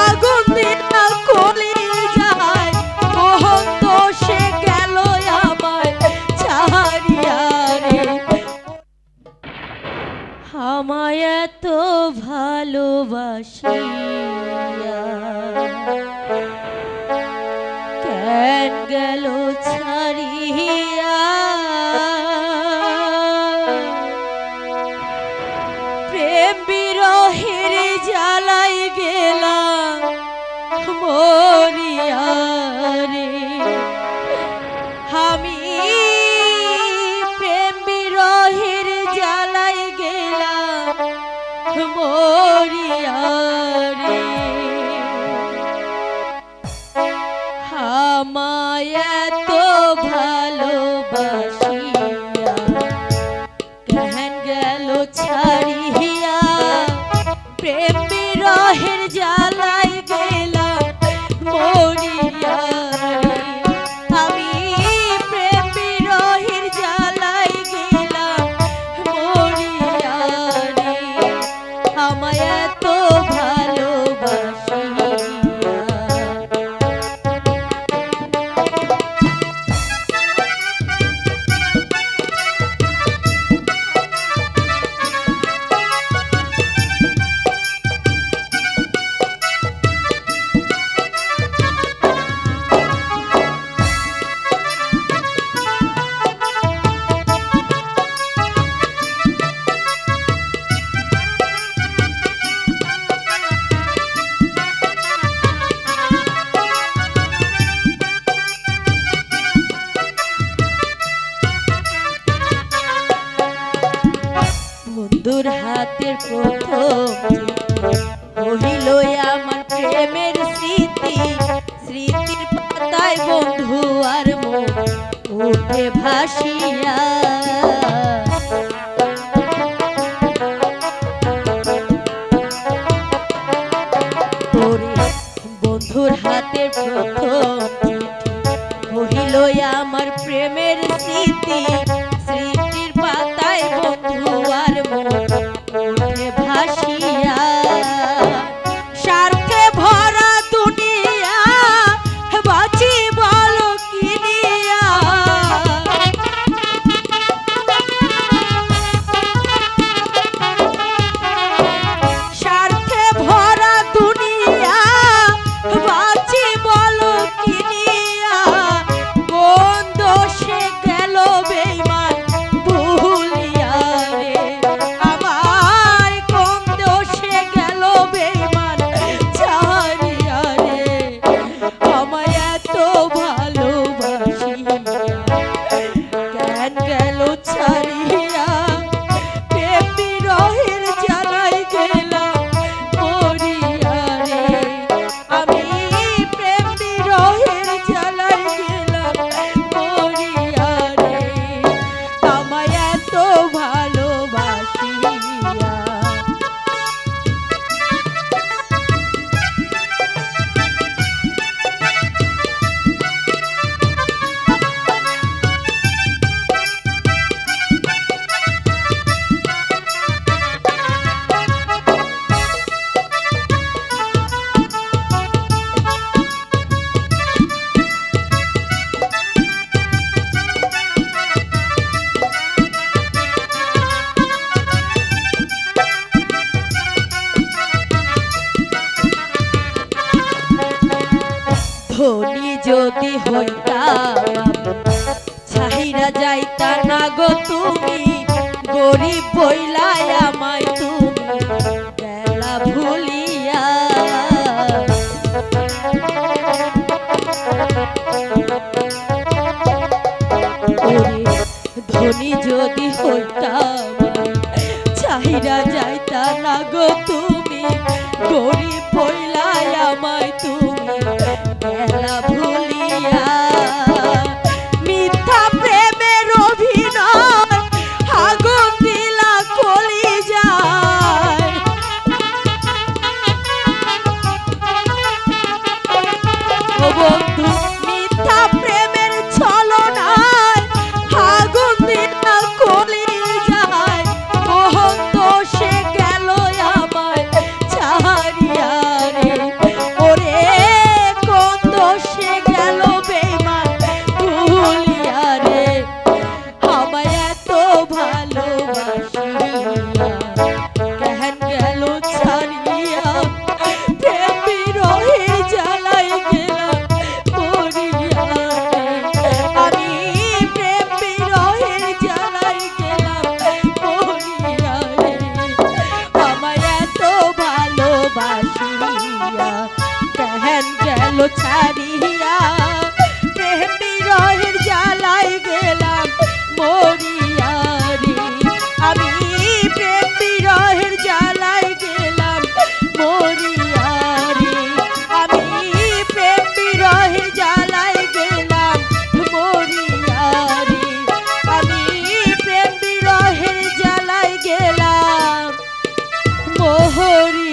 আগুন দিয়া কলি যায়। সে গেল আমায় ছাড়িয়া আমায় এত ভালোবাসিয়া। কেন গেল মরিয়া রে। আমায় এত ভালোবাসিয়া কেন গেল ছাড়িয়া প্রেম বন্ধুর হাতের প্রথম আমার প্রেমের স্মৃতি স্মৃতির পাতায় বন্ধু আর মন উঠে ভাসিয়া ধনী যদি হইতাম, ছাহিরা যাইতা না গো তুমি, গরিব বইলাই আমায় তুমি, বেলা ভুলিয়া। ধনী যদি হইতাম চাহিরা যাইতা না গো তুমি, গরিব বইলাই amores.